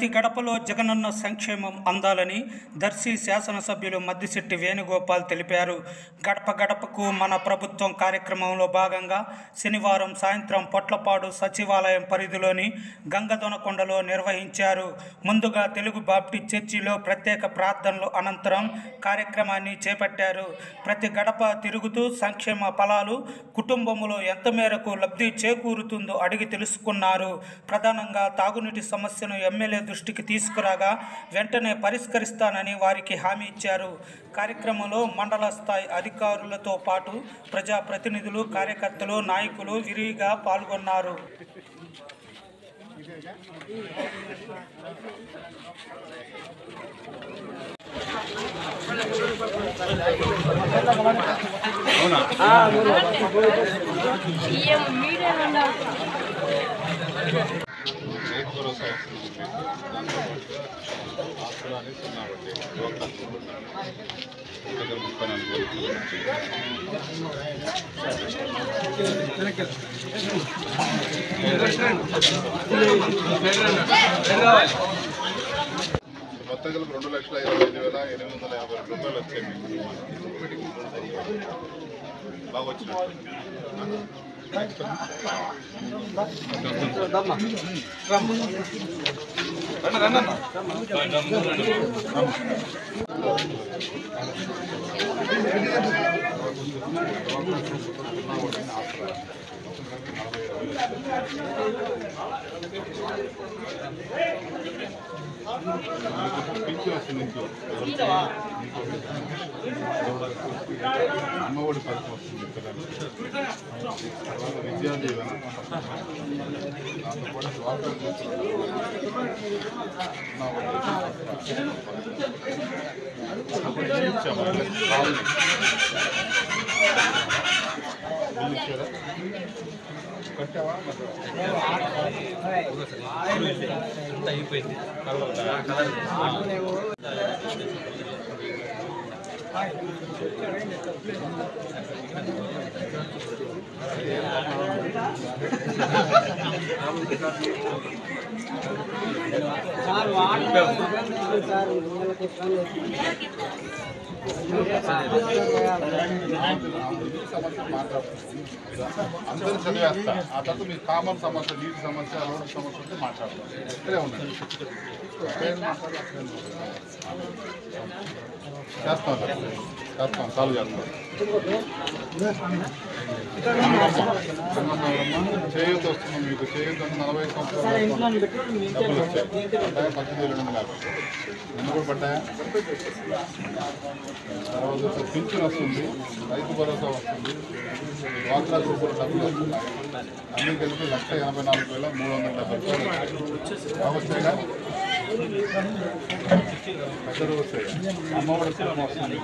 ప్రతి గడపలో జగనన్న సంక్షేమం అందాలని దర్శి శాసనసభ్యులు మద్దిశెట్టి వేణుగోపాల్ తెలిపారు. గడప గడపకు మన ప్రభుత్వం కార్యక్రమంలో భాగంగా శనివారం సాయంత్రం పొట్లపాడు సచివాలయం పరిధిలోని గంగదొనకొండలో నిర్వహించారు. ముందుగా తెలుగు బాప్టిస్ట్ చర్చిలో ప్రత్యేక ప్రార్థనలు అనంతరం కార్యక్రమాన్ని చేపట్టారు. ప్రతి గడప తిరుగుతూ సంక్షేమ ఫలాలు కుటుంబంలో ఎంత మేరకు లబ్ధి చేకూరుతుందో అడిగి తెలుసుకున్నారు. ప్రధానంగా తాగునీటి సమస్యను ఎమ్మెల్యే దృష్టికి తీసుకురాగా వెంటనే పరిష్కరిస్తానని వారికి హామీ ఇచ్చారు. కార్యక్రమంలో మండల స్థాయి అధికారులతో పాటు ప్రజాప్రతినిధులు కార్యకర్తలు నాయకులు విరివిగా పాల్గొన్నారు. ఉన్నారు రైతు భరోసా వస్తుంది ఆస్తులు దగ్గర ముప్పై నాలుగు మొత్తం కలిపి రెండు లక్షల ఇరవై ఐదు వేల ఎనిమిది వందల యాభై రెండు రూపాయలు వచ్చాయి. మీకు బాగా వచ్చినట్టు. పింఛు వస్తుంది ఇంకో అమ్మఒడి పథకం వస్తుంది తర్వాత విద్యా దీవెన దాంతో అప్పుడు ఇచ్చాము? రావాలి. బిల్లు ఇచ్చారా? అందరూ చదివేస్తా ఆ తర్వాత మీ కామన్ సమస్య నీటి సమస్య రోడ్డు సమస్య ఉంటే మాట్లాడతాం ఇక్కడే ఉండండి చేస్తాం సార్. చేస్తాం సాల్వ్ చేస్తాం మీకు చేయూత నలభై సంవత్సరాలు డబ్బులు వచ్చాయి. పడ్డాయా? పద్దెనిమిది వేలు రెండు యాభై నిన్న కూడా పడ్డాయా? తర్వాత పింఛన్ వస్తుంది. రైతు భరోసా వస్తుంది. డ్వాక్రా గ్రూపుల డబ్బులు వస్తున్నాయి. అన్ని కలిపి లక్ష ఎనభై నాలుగు వేల మూడు వందల డెబ్బై రూపాయలు వచ్చాయిగా పెద్దలు వస్తాయి? అమ్మఒడి పథకం వస్తుంది